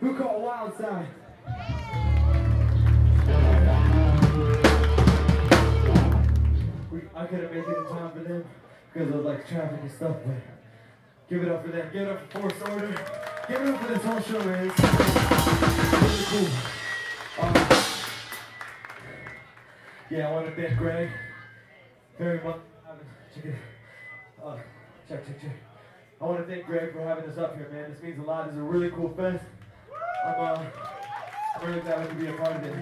Who caught Wild Side? I couldn't make it in time for them because of like traffic and stuff, but give it up for them. Give it up for Forced Order. Give it up for this whole show, man. It's really cool. Um, yeah, I want to thank Greg very much. Check. Uh, check, check, check. I want to thank Greg for having us up here, man. This means a lot. It's a really cool fest. I'm, uh, really glad to be a part of it.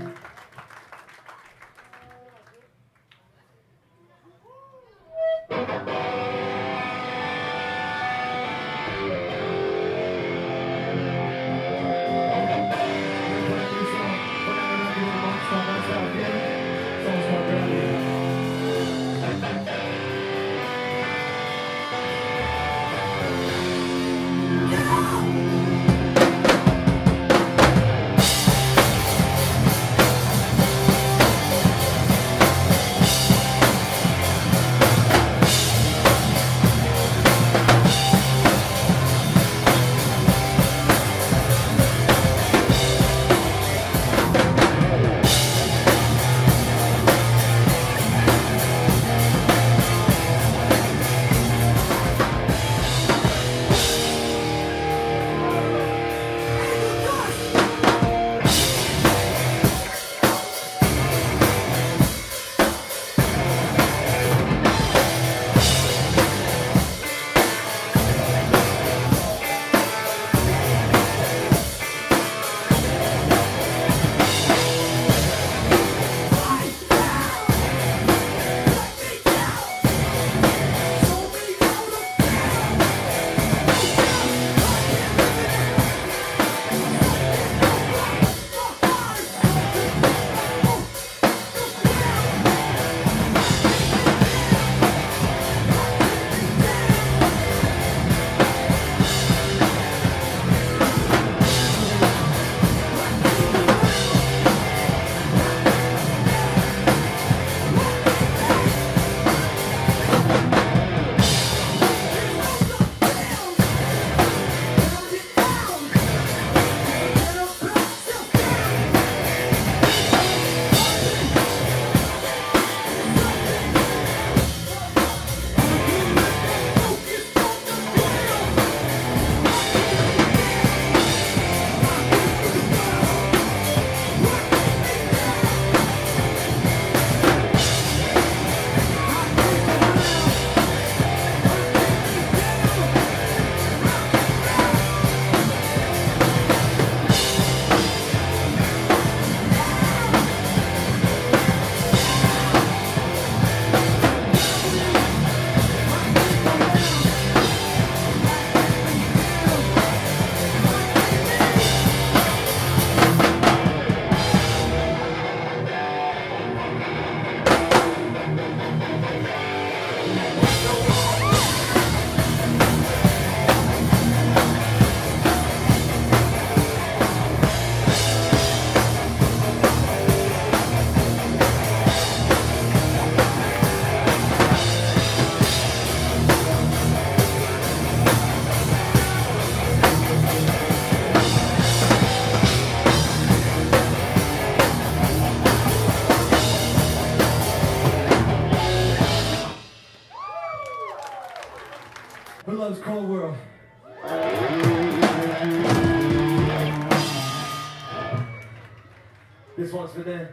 This one's for them.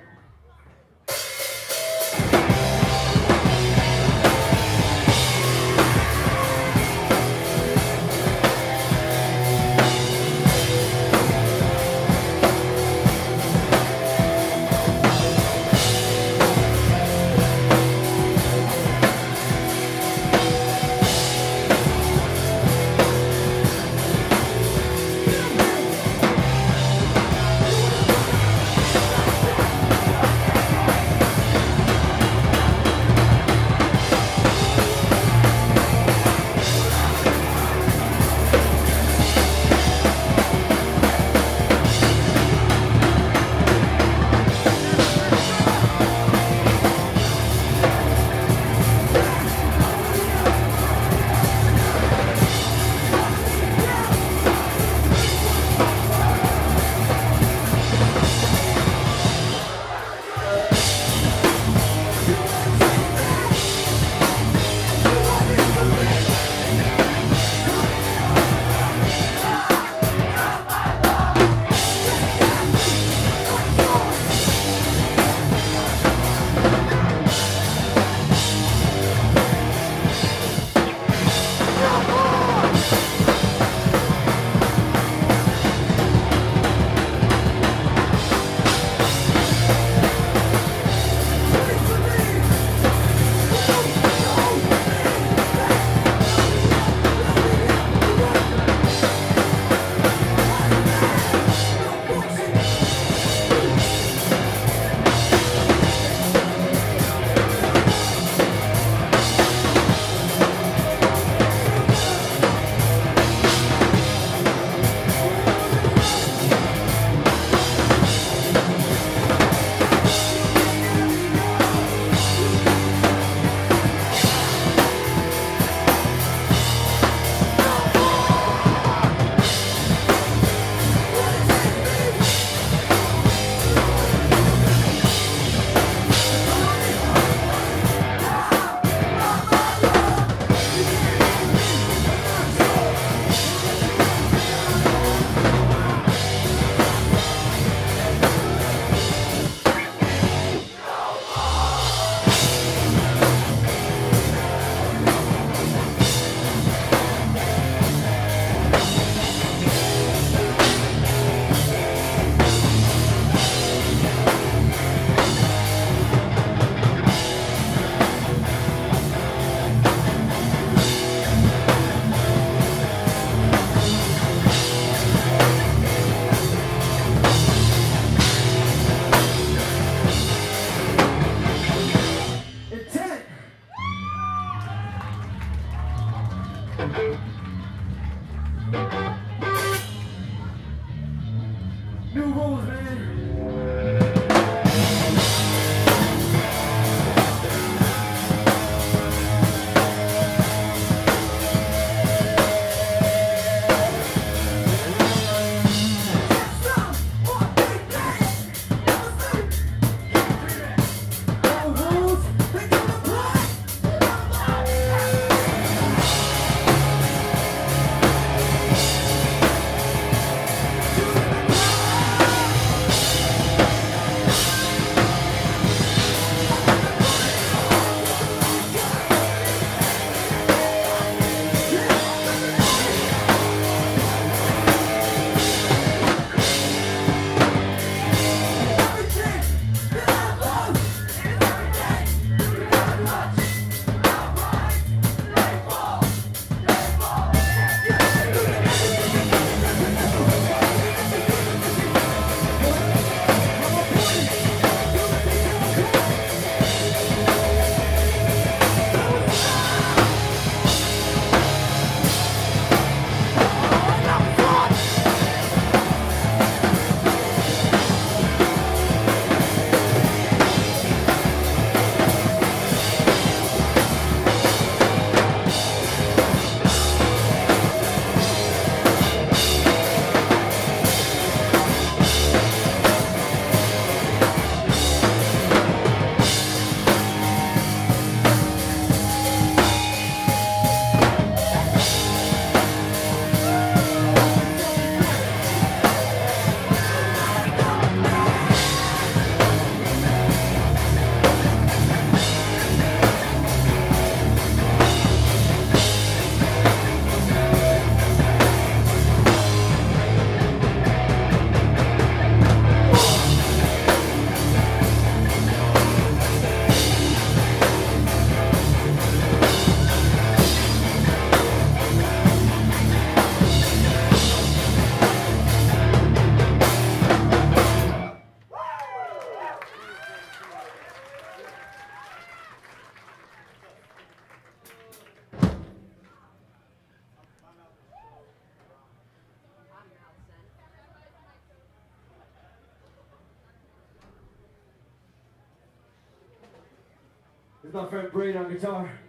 Friend on guitar.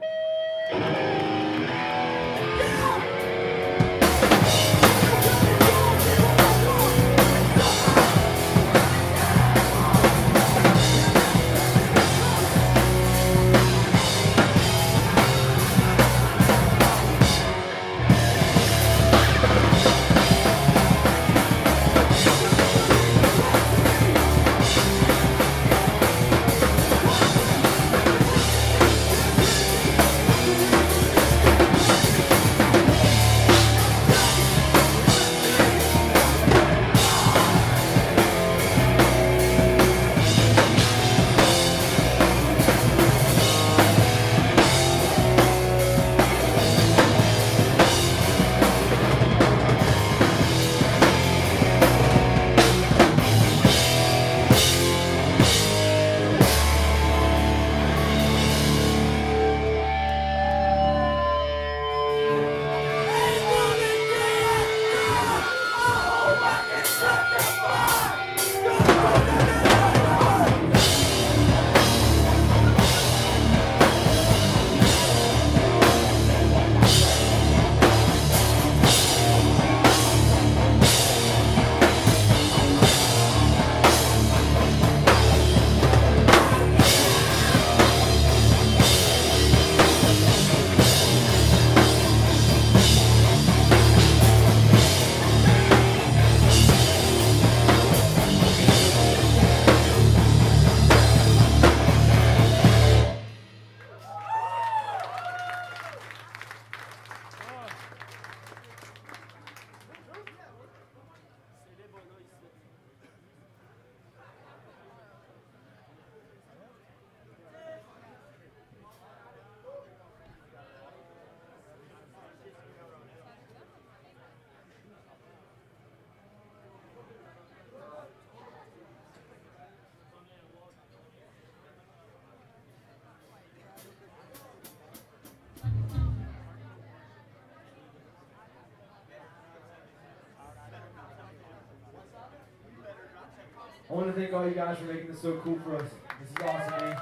I want to thank all you guys for making this so cool for us. This is awesome, man.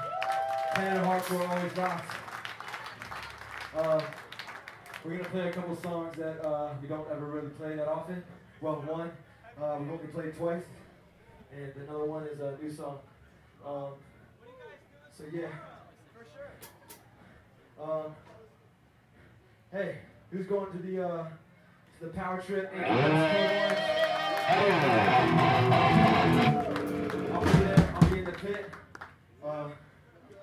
Planet Hardcore always rocks. Uh, we're gonna play a couple songs that uh, we don't ever really play that often. Well, one uh, we've only played twice, and another one is a new song. Um, so yeah. Um, hey, who's going to the uh, to the Power Trip? Pit. Uh,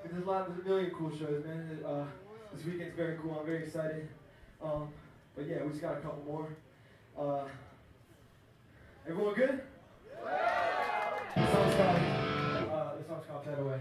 there's a lot. There's a million cool shows, man. Uh, this weekend's very cool. I'm very excited. Um, but yeah, we just got a couple more. Uh, everyone good? This song's called, uh, called Away.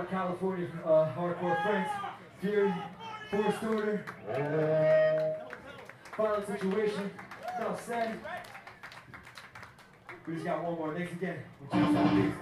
My California uh, hardcore friends. Fury, Forced Order, Violent Situation, Enough. We just got one more. Thanks again.